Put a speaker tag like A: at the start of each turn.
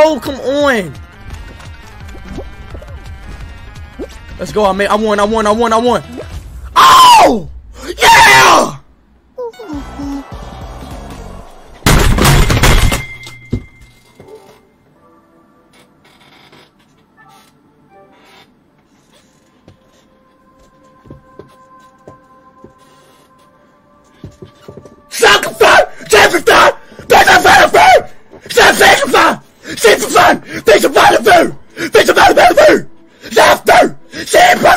A: Oh, come on. Let's go. I made. I won. I won. I won. I won. Oh! Yeah! Sacrifice! Sacrifice! Sacrifice! Sacrifice! Simple son! Think about the food! Think of the food! Laughter! Simple!